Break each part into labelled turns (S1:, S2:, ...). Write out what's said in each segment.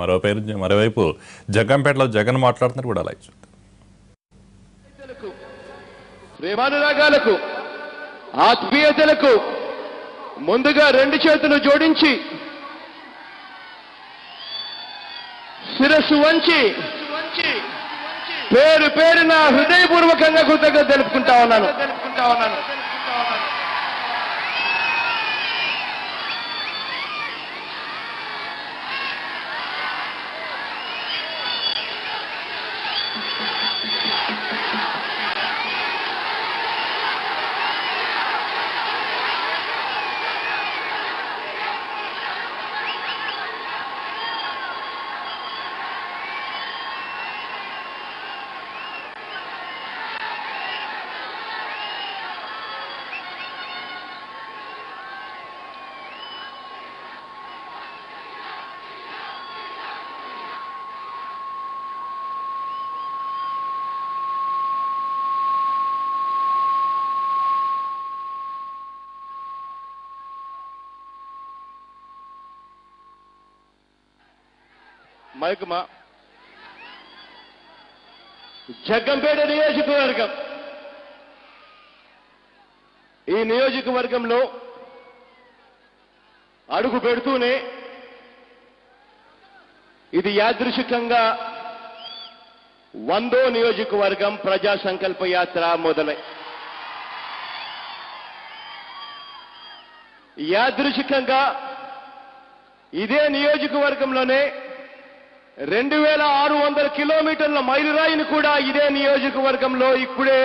S1: మరో పేరు మరోవైపు జగ్గంపేటలో జగన్ మాట్లాడుతున్నారు కూడా అలా చూద్దాం.
S2: ప్రేమానురాగాలకు ఆత్మీయతలకు ముందుగా రెండు చేతులు జోడించి శిరస్సు వంచి పేరు పేరున హృదయపూర్వకంగా కృతజ్ఞత తెలుపుకుంటా ఉన్నాను తెలుపుకుంటా ఉన్నాను. మైకుమా జగ్గంపేట నియోజకవర్గం. ఈ నియోజకవర్గంలో అడుగు పెడుతూనే ఇది యాదృశికంగా వందో నియోజకవర్గం ప్రజా సంకల్ప యాత్ర మొదలై. యాదృశికంగా ఇదే నియోజకవర్గంలోనే రెండు వేల ఆరు వందల కిలోమీటర్ల మైలురాయిని కూడా ఇదే నియోజకవర్గంలో ఇప్పుడే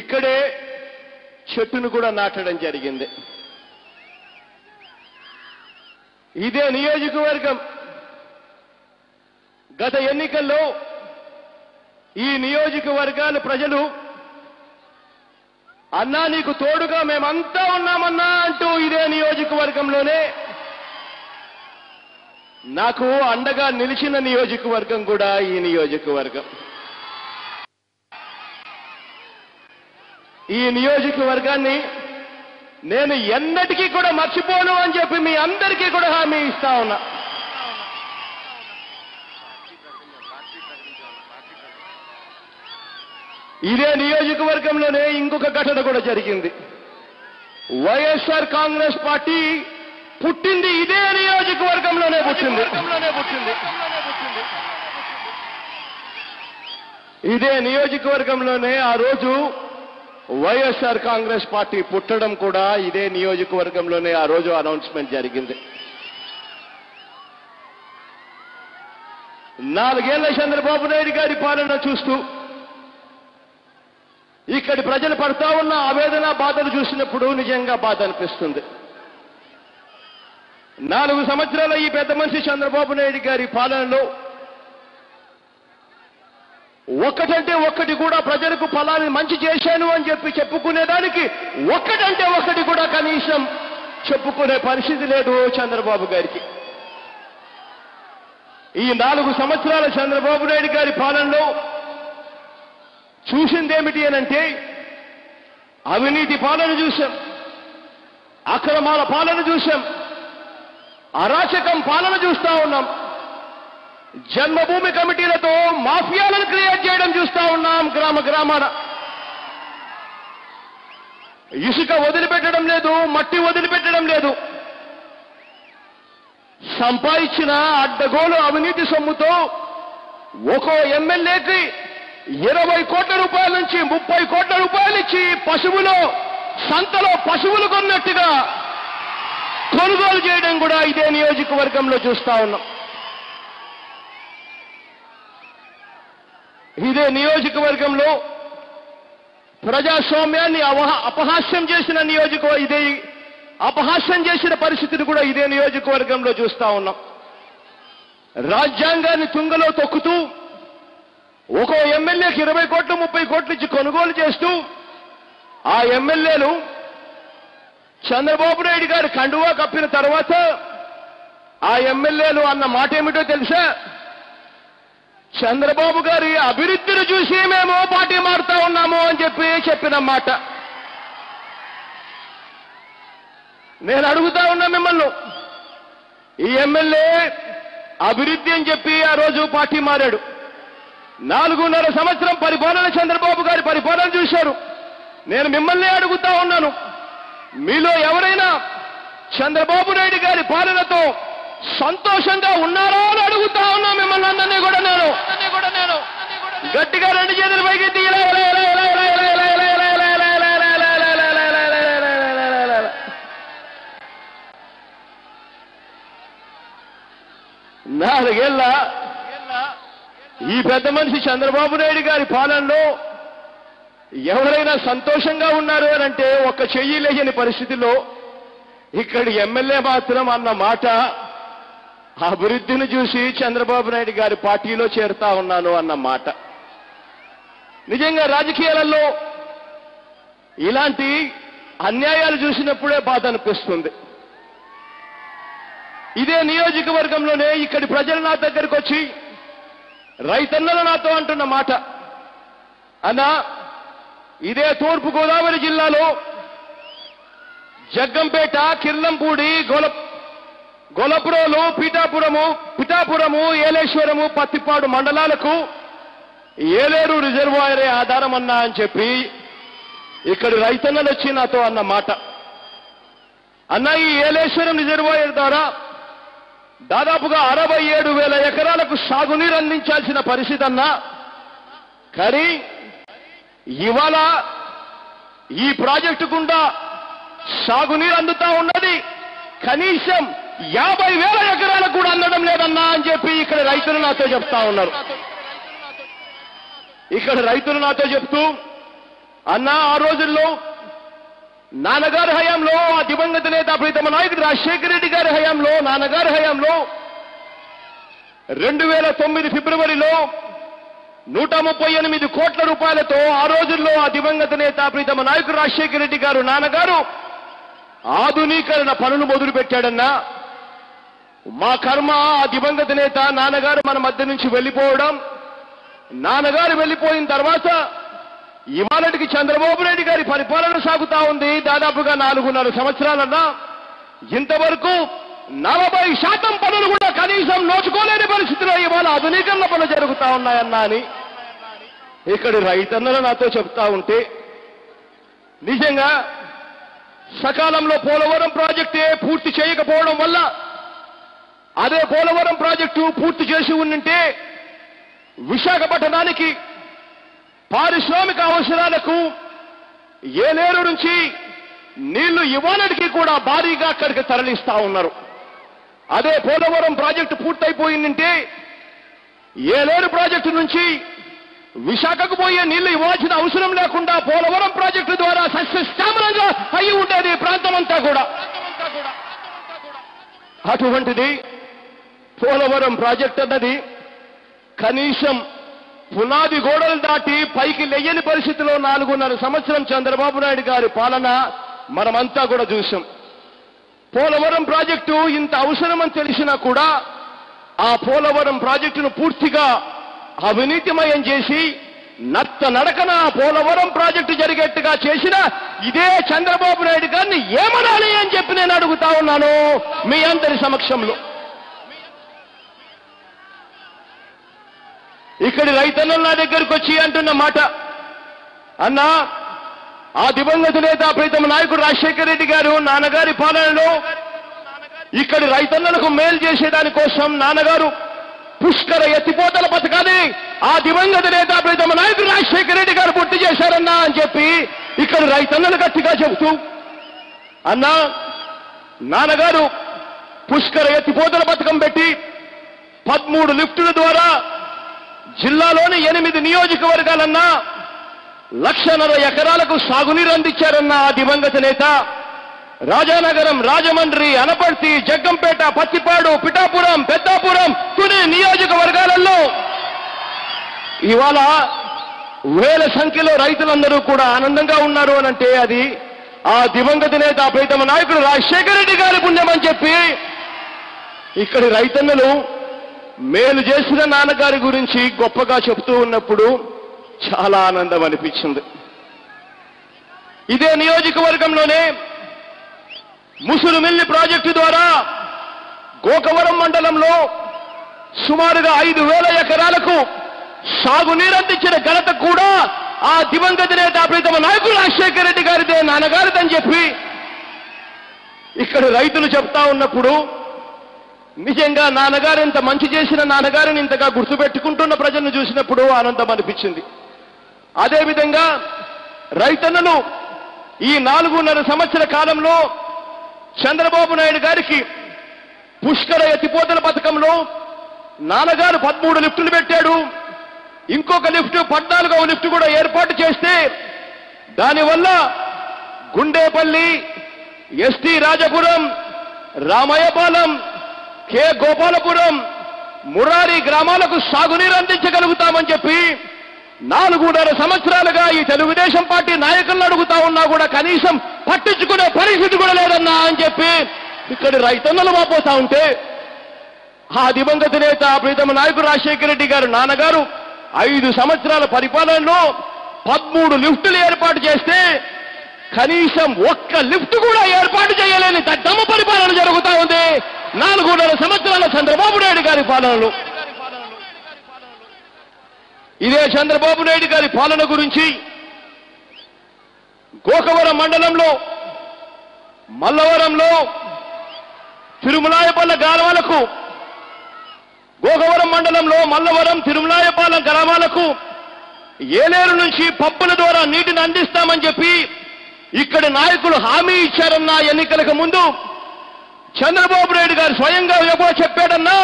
S2: ఇక్కడే చెట్టును కూడా నాటడం జరిగింది. ఇదే నియోజకవర్గం గత ఎన్నికల్లో ఈ నియోజకవర్గాల ప్రజలు అన్నా నీకు తోడుగా మేమంతా ఉన్నామన్నా అంటూ ఇదే నియోజకవర్గంలోనే నాకు అండగా నిలిచిన నియోజకవర్గం కూడా ఈ నియోజకవర్గం. ఈ నియోజకవర్గాన్ని నేను ఎన్నటికీ కూడా మర్చిపోను అని చెప్పి మీ అందరికీ కూడా హామీ ఇస్తా ఉన్నా. ఇదే నియోజకవర్గంలోనే ఇంకొక ఘటన కూడా జరిగింది. వైఎస్ఆర్ కాంగ్రెస్ పార్టీ పుట్టింది ఇదే నియోజకవర్గంలోనే పుట్టింది. ఇదే నియోజకవర్గంలోనే ఆ రోజు వైఎస్ఆర్ కాంగ్రెస్ పార్టీ పుట్టడం కూడా ఇదే నియోజకవర్గంలోనే ఆ రోజు అనౌన్స్మెంట్ జరిగింది. నాలుగేళ్ళ చంద్రబాబు నాయుడు గారి పాలన చూస్తూ ఇక్కడి ప్రజలు పడతా ఉన్న ఆవేదన బాధలు చూసినప్పుడు నిజంగా బాధ అనిపిస్తుంది. నాలుగు సంవత్సరాల ఈ పెద్ద మనిషి చంద్రబాబు నాయుడు గారి పాలనలో ఒక్కటంటే ఒక్కటి కూడా ప్రజలకు ఫలాన్ని మంచి చేశాను అని చెప్పి చెప్పుకునేదానికి ఒక్కటంటే ఒక్కటి కూడా కనీసం చెప్పుకునే పరిస్థితి లేదు చంద్రబాబు గారికి. ఈ నాలుగు సంవత్సరాల చంద్రబాబు నాయుడు గారి పాలనలో చూసిందేమిటి అనంటే అవినీతి పాలన చూశాం అక్రమాల పాలన చూశాం అరాచకం పాలన చూస్తా ఉన్నాం. జన్మభూమి కమిటీలతో మాఫియాలను క్రియేట్ చేయడం చూస్తా ఉన్నాం గ్రామ గ్రామాన. ఇసుక వదిలిపెట్టడం లేదు మట్టి వదిలిపెట్టడం లేదు. సంపాదించిన అడ్డగోలు అవినీతి సొమ్ముతో ఒక్కో ఎమ్మెల్యేకి ఇరవై కోట్ల రూపాయల నుంచి ముప్పై కోట్ల రూపాయలు ఇచ్చి పశువులో సంతలో పశువులు కొన్నట్టుగా కొనుగోలు చేయడం కూడా ఇదే నియోజకవర్గంలో చూస్తా ఉన్నాం. ఇదే నియోజకవర్గంలో ప్రజాస్వామ్యాన్ని అపహాస్యం చేసిన నియోజక ఇదే అపహాస్యం చేసిన పరిస్థితిని కూడా ఇదే నియోజకవర్గంలో చూస్తా ఉన్నాం. రాజ్యాంగాన్ని తుంగలో తొక్కుతూ ఒక్కో ఎమ్మెల్యేకి ఇరవై కోట్లు ముప్పై కోట్లు ఇచ్చి కొనుగోలు చేస్తూ ఆ ఎమ్మెల్యేలు చంద్రబాబు నాయుడు గారు కండువా కప్పిన తర్వాత ఆ ఎమ్మెల్యేలు అన్న మాట ఏమిటో తెలుసా? చంద్రబాబు గారి అభివృద్ధిని చూసి మేము పార్టీ మారుతా ఉన్నాము అని చెప్పి చెప్పిన మాట. నేను అడుగుతా ఉన్నా మిమ్మల్ని ఈ ఎమ్మెల్యే అభివృద్ధి అని చెప్పి ఆ రోజు పార్టీ మారాడు. నాలుగున్నర సంవత్సరం పరిపాలన చంద్రబాబు గారి పరిపాలన చూశారు. నేను మిమ్మల్ని అడుగుతా ఉన్నాను. మీలో ఎవరైనా చంద్రబాబు నాయుడు గారి పాలనతో సంతోషంగా ఉన్నారా అని అడుగుతా ఉన్నా మిమ్మల్ని అందరినీ కూడా నేను గట్టిగా రెండు చేతులు పైకి నాలుగేళ్ళ ఈ పెద్ద మనిషి చంద్రబాబు నాయుడు గారి పాలనలో ఎవరైనా సంతోషంగా ఉన్నారు అని అంటే ఒక్క చెయ్యి లేని పరిస్థితిలో ఇక్కడ ఎమ్మెల్యే మాత్రం అన్న మాట అభివృద్ధిని చూసి చంద్రబాబు నాయుడు గారి పార్టీలో చేరుతా ఉన్నాను అన్న మాట. నిజంగా రాజకీయాలలో ఇలాంటి అన్యాయాలు చూసినప్పుడే బాధ అనిపిస్తుంది. ఇదే నియోజకవర్గంలోనే ఇక్కడి ప్రజలు నా దగ్గరికి వచ్చి రైతన్నలు నాతో అంటున్న మాట. అన్నా ఇదే తూర్పు గోదావరి జిల్లాలో జగ్గంపేట కిర్లంపూడి గొల గొలపురోలు పీఠాపురము పిఠాపురము ఏలేశ్వరము పత్తిపాడు మండలాలకు ఏలేరు రిజర్వాయరే ఆధారం అన్నా అని చెప్పి ఇక్కడి రైతన్నలు వచ్చి నాతో అన్న మాట. అన్న ఈ ఏలేశ్వరం రిజర్వాయర్ ద్వారా దాదాపుగా అరవై ఏడు వేల ఎకరాలకు సాగునీరు అందించాల్సిన పరిస్థితి అన్నా. కానీ ఇవాళ ఈ ప్రాజెక్టు గుండా సాగునీరు అందుతా ఉన్నది. కనీసం యాభై వేల ఎకరాలకు కూడా అందడం లేదన్నా అని చెప్పి ఇక్కడ రైతులు నాతో చెప్తా ఉన్నారు. ఇక్కడ రైతులు నాతో చెప్తూ అన్నా ఆ రోజుల్లో నాన్నగారి హయాంలో ఆ దివంగత నేత ప్రీతమ నాయకుడు రాజశేఖర రెడ్డి గారి హయాంలో నాన్నగారి హయాంలో రెండు వేల తొమ్మిది ఫిబ్రవరిలో నూట ముప్పై ఎనిమిది కోట్ల రూపాయలతో ఆ రోజుల్లో ఆ దివంగత నేత ప్రీతమ నాయకుడు రాజశేఖర రెడ్డి గారు నాన్నగారు ఆధునీకరణ పనులు మొదలుపెట్టాడన్నా మా కర్మ ఆ దివంగత నేత నాన్నగారు మన మధ్య నుంచి వెళ్ళిపోవడం నాన్నగారు వెళ్ళిపోయిన తర్వాత ఇవాళటికి చంద్రబాబు నాయుడు గారి పరిపాలన సాగుతా ఉంది. దాదాపుగా నాలుగున్నర సంవత్సరాలన్నా ఇంతవరకు నలభై శాతం పనులు కూడా కనీసం నోచుకోలేని పరిస్థితిలో ఇవాళ ఆధునీకరణ పనులు జరుగుతా ఉన్నాయన్నా అని. ఇక్కడి రైతన్నలు నాతో చెప్తా ఉంటే నిజంగా సకాలంలో పోలవరం ప్రాజెక్టే పూర్తి చేయకపోవడం వల్ల అదే పోలవరం ప్రాజెక్టు పూర్తి చేసి ఉండింటే విశాఖపట్నానికి పారిశ్రామిక అవసరాలకు ఏలేరు నుంచి నీళ్ళు ఇవ్వడానికి కూడా భారీగా అక్కడికి తరలిస్తా ఉన్నారు. అదే పోలవరం ప్రాజెక్టు పూర్తయిపోయిందంటే ఏలేరు ప్రాజెక్టు నుంచి విశాఖకు పోయే నీళ్ళు ఇవ్వాల్సిన అవసరం లేకుండా పోలవరం ప్రాజెక్టు ద్వారా సస్యశ్యామలంగా అయి ఉండేది ప్రాంతమంతా ప్రాంతం అంతా కూడా. అటువంటిది పోలవరం ప్రాజెక్ట్ అన్నది కనీసం పునాది గోడలు దాటి పైకి లెయ్యని పరిస్థితిలో నాలుగున్నర సంవత్సరం చంద్రబాబు నాయుడు గారి పాలన మనమంతా కూడా చూసాం పోలవరం ప్రాజెక్టు ఇంత అవసరమని తెలిసినా కూడా ఆ పోలవరం ప్రాజెక్టును పూర్తిగా అవినీతిమయం చేసి నత్త నడకన పోలవరం ప్రాజెక్టు జరిగేట్టుగా చేసిన ఇదే చంద్రబాబు నాయుడు గారిని ఏమనాలి అని చెప్పి నేను అడుగుతా ఉన్నాను మీ అందరి సమక్షంలో. ఇక్కడి రైతన్నలు నా దగ్గరకు వచ్చి అంటున్న మాట అన్నా ఆ దివంగత నేత ప్రీతమ నాయకుడు రాజశేఖర రెడ్డి గారు నాన్నగారి పాలనలో ఇక్కడి రైతన్నలకు మేలు చేసేదానికోసం నాన్నగారు పుష్కర ఎత్తిపోతల పథకాన్ని ఆ దివంగత నేత ప్రీతమ నాయకుడు రాజశేఖర రెడ్డి గారు పూర్తి చేశారన్నా అని చెప్పి ఇక్కడ రైతన్నలు గట్టిగా చెబుతూ అన్నా నాన్నగారు పుష్కర ఎత్తిపోతల పథకం పెట్టి పదమూడు లిఫ్టుల ద్వారా జిల్లాలోని ఎనిమిది నియోజకవర్గాలన్నా లక్షన్నర ఎకరాలకు సాగునీరు అందించారన్న ఆ దివంగత నేత. రాజానగరం రాజమండ్రి అనపర్తి జగ్గంపేట పత్తిపాడు పిఠాపురం పెద్దాపురం తుని నియోజకవర్గాలలో ఇవాళ వేల సంఖ్యలో రైతులందరూ కూడా ఆనందంగా ఉన్నారు అనంటే అది ఆ దివంగత నేత ప్రీతమ నాయకుడు రాజశేఖర రెడ్డి గారి పుణ్యమని చెప్పి ఇక్కడి రైతన్నలు మేలు చేసిన నాన్నగారి గురించి గొప్పగా చెబుతూ ఉన్నప్పుడు చాలా ఆనందం అనిపించింది. ఇదే నియోజకవర్గంలోనే ముసురుమిల్లి ప్రాజెక్టు ద్వారా గోకవరం మండలంలో సుమారుగా ఐదు వేల ఎకరాలకు సాగునీరు అందించిన ఘనత కూడా ఆ దివంగత నేత ప్రీతమ నాయకులు రాజశేఖర రెడ్డి గారిదే నాన్నగారిదని చెప్పి ఇక్కడ రైతులు చెప్తా ఉన్నప్పుడు నిజంగా నాన్నగారు ఇంత మంచి చేసిన నాన్నగారిని ఇంతగా గుర్తుపెట్టుకుంటున్న ప్రజలను చూసినప్పుడు ఆనందం అనిపించింది. అదేవిధంగా రైతన్నలు ఈ నాలుగున్నర సంవత్సర కాలంలో చంద్రబాబు నాయుడు గారికి పుష్కర ఎత్తిపోతల పథకంలో నాన్నగారు పదమూడు లిఫ్టులు పెట్టాడు. ఇంకొక లిఫ్ట్ పద్నాలుగవ లిఫ్ట్ కూడా ఏర్పాటు చేస్తే దానివల్ల గుండేపల్లి ఎస్టీ రాజపురం రామయ్యపాలెం కె గోపాలపురం మురారి గ్రామాలకు సాగునీరు అందించగలుగుతామని చెప్పి నాలుగున్నర సంవత్సరాలుగా ఈ తెలుగుదేశం పార్టీ నాయకులను అడుగుతా ఉన్నా కూడా కనీసం పట్టించుకునే పరిస్థితి కూడా లేదన్నా అని చెప్పి ఇక్కడి రైతన్నలు వాపోతా ఉంటే ఆ దివంగత నేత ప్రీతమ నాయకుడు రాజశేఖర రెడ్డి గారు నాన్నగారు ఐదు సంవత్సరాల పరిపాలనలో పదమూడు లిఫ్టులు ఏర్పాటు చేస్తే కనీసం ఒక్క లిఫ్ట్ కూడా ఏర్పాటు చేయలేని దద్దమ్మ పరిపాలన జరుగుతా ఉంది. నాలుగున్నర సంవత్సరాల చంద్రబాబు నాయుడు గారి పాలనలో. ఇదే చంద్రబాబు నాయుడు గారి పాలన గురించి గోకవరం మండలంలో మల్లవరంలో తిరుమలాయపల్ల గ్రామాలకు గోకవరం మండలంలో మల్లవరం తిరుమలాయపాలెం గ్రామాలకు ఏలేరు నుంచి పప్పుల ద్వారా నీటిని అందిస్తామని చెప్పి ఇక్కడి నాయకులు హామీ ఇచ్చారన్న ఎన్నికలకు ముందు చంద్రబాబు నాయుడు గారు స్వయంగా ఎవో చెప్పాడన్నా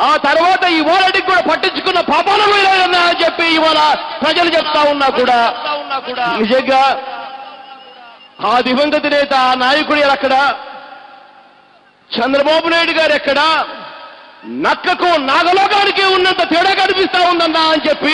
S2: ఆ తర్వాత ఈ ఓలటికి కూడా పట్టించుకున్న పాపాలు లేదన్నా అని చెప్పి ఇవాళ ప్రజలు చెప్తా ఉన్నా కూడా. నిజంగా ఆ దివంగత నేత ఆ నాయకుడు ఎక్కడ చంద్రబాబు నాయుడు గారు ఎక్కడ? నక్కకు నాగలోకానికి ఉన్నంత తేడా కనిపిస్తా ఉందన్నా అని చెప్పి